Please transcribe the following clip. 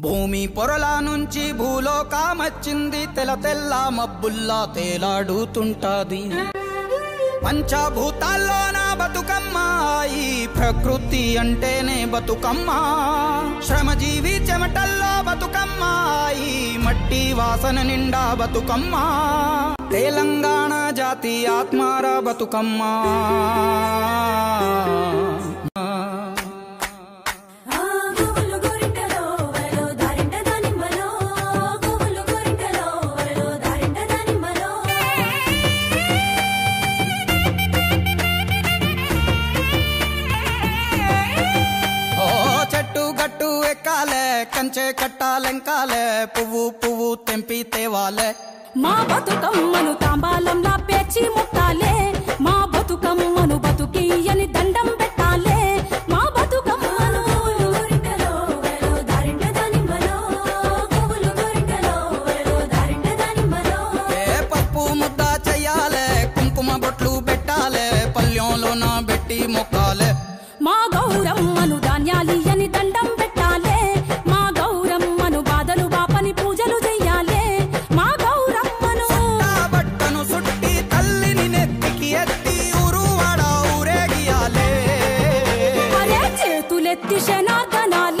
భూమి పొరల నుంచి భూలోకమచ్చింది తెల తెల్ల మబ్బుల్లా తేలాడుతుంటాది. పంచభూతాల్లోన బతుకమ్మాయి ప్రకృతి అంటేనే బతుకమ్మ. శ్రమజీవి చెమటల్లో బతుకమ్మాయి మట్టి వాసన నిండా బతుకమ్మ. తెలంగాణ జాతి ఆత్మార బతుకమ్మ. కంచే కట్టాలెంకాలే పువ్వు పువ్వు తెంపి తేవాలే. మా బతుకమ్మను తాంబాలంలా పేచి ముట్టాలే. మా బతుకమ్మను బతుకియని దండం పెట్టాలే. మా బతుకమ్మను పప్పు ముద్ద చెయ్యాలే కుంకుమ బొట్లు ಜನಾರ್ದನಾಲ